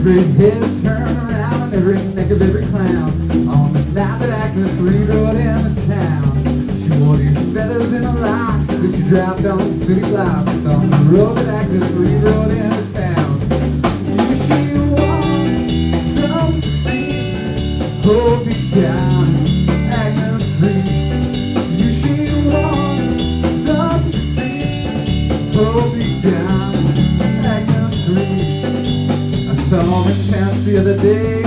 Every head turned around and every neck of every clown. On the night that Agnes Reid in the town, she wore these feathers in her locks that she dropped on city blocks. On the road that Agnes Reid rode into day.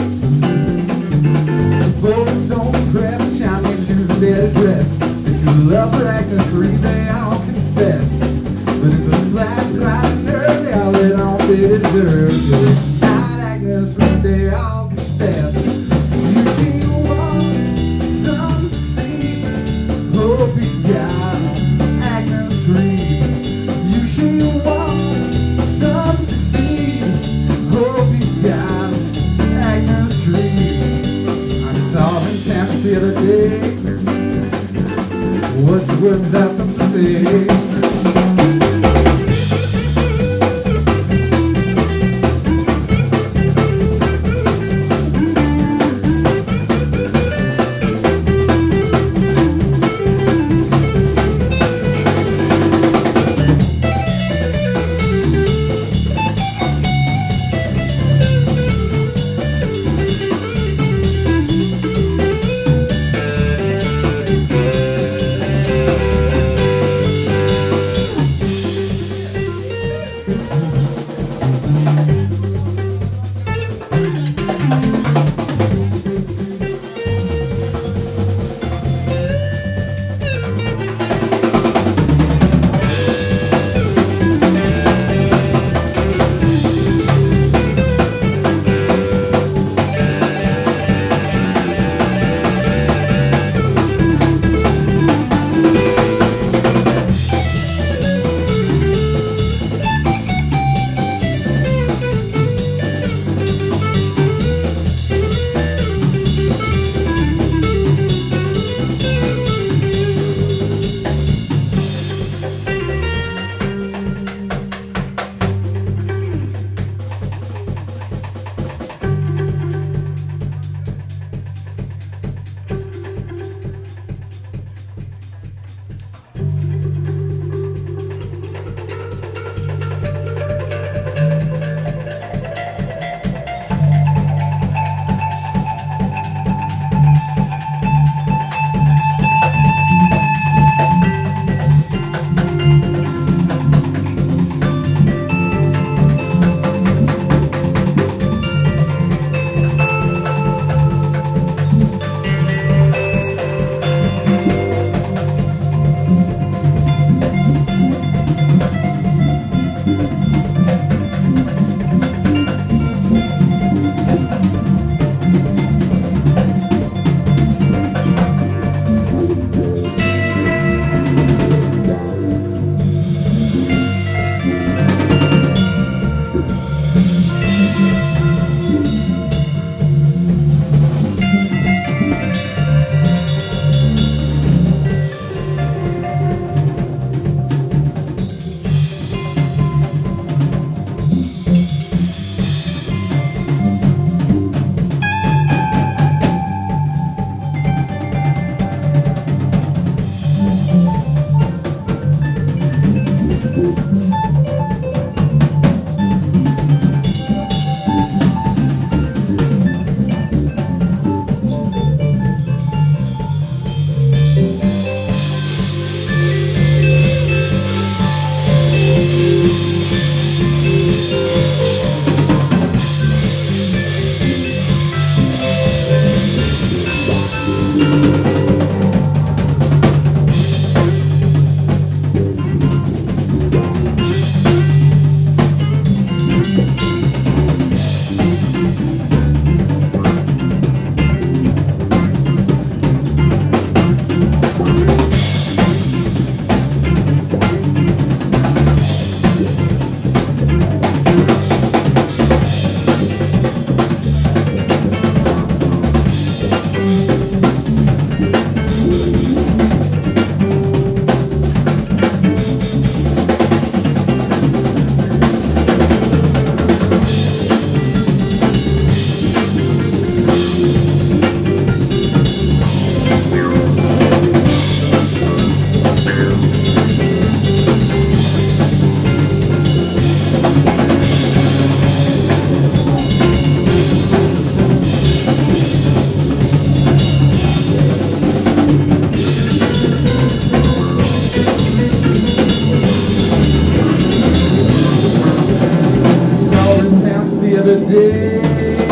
Another day.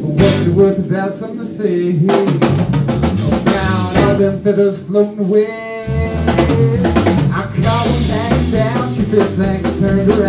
What's it worth about something to say? Around all them feathers floating away. I called them hanging down. She said thanks, turned around.